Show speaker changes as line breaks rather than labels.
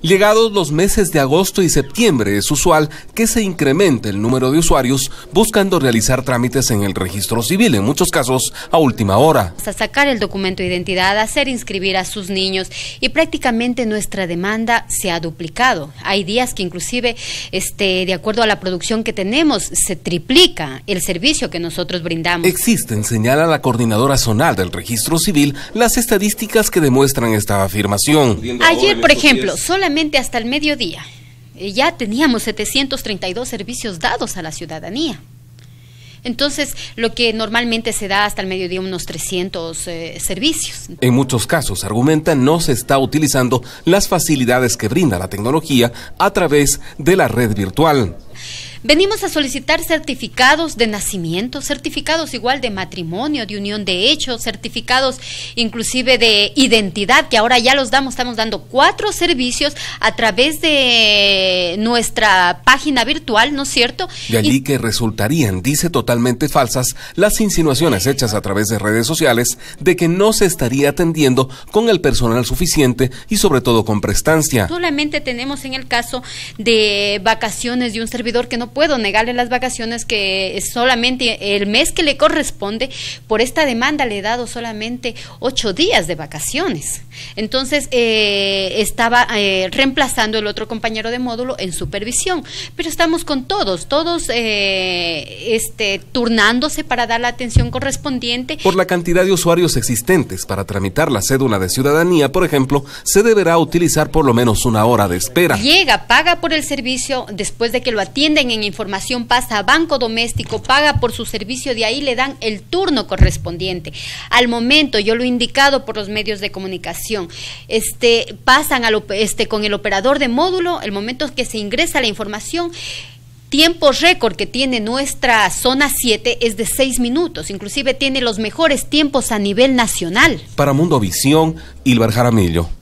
Llegados los meses de agosto y septiembre es usual que se incremente el número de usuarios buscando realizar trámites en el registro civil, en muchos casos a última hora.
A sacar el documento de identidad, hacer inscribir a sus niños y prácticamente nuestra demanda se ha duplicado. Hay días que inclusive, este, de acuerdo a la producción que tenemos, se triplica el servicio que nosotros brindamos.
Existen, señala la coordinadora zonal del registro civil, las estadísticas que demuestran esta afirmación.
Ayer, por ejemplo, solamente hasta el mediodía eh, ya teníamos 732 servicios dados a la ciudadanía. Entonces, lo que normalmente se da hasta el mediodía, unos 300 eh, servicios.
En muchos casos, argumentan, no se está utilizando las facilidades que brinda la tecnología a través de la red virtual.
Venimos a solicitar certificados de nacimiento, certificados igual de matrimonio, de unión de hechos, certificados inclusive de identidad, que ahora ya los damos, estamos dando cuatro servicios a través de nuestra página virtual, ¿no es cierto?
De allí que resultarían, dice totalmente falsas, las insinuaciones hechas a través de redes sociales de que no se estaría atendiendo con el personal suficiente y sobre todo con prestancia.
Solamente tenemos en el caso de vacaciones de un servidor que no puedo negarle las vacaciones que solamente el mes que le corresponde, por esta demanda le he dado solamente ocho días de vacaciones. Entonces eh, estaba eh, reemplazando el otro compañero de módulo en supervisión, pero estamos con todos, todos eh, este, turnándose para dar la atención correspondiente.
Por la cantidad de usuarios existentes para tramitar la cédula de ciudadanía, por ejemplo, se deberá utilizar por lo menos una hora de espera.
Llega, paga por el servicio, después de que lo atienden información pasa a banco doméstico, paga por su servicio, de ahí le dan el turno correspondiente. Al momento, yo lo he indicado por los medios de comunicación, este, pasan al, este, con el operador de módulo, el momento que se ingresa la información, tiempo récord que tiene nuestra zona 7 es de 6 minutos, inclusive tiene los mejores tiempos a nivel nacional.
Para Mundo Visión, Ilvar Jaramillo.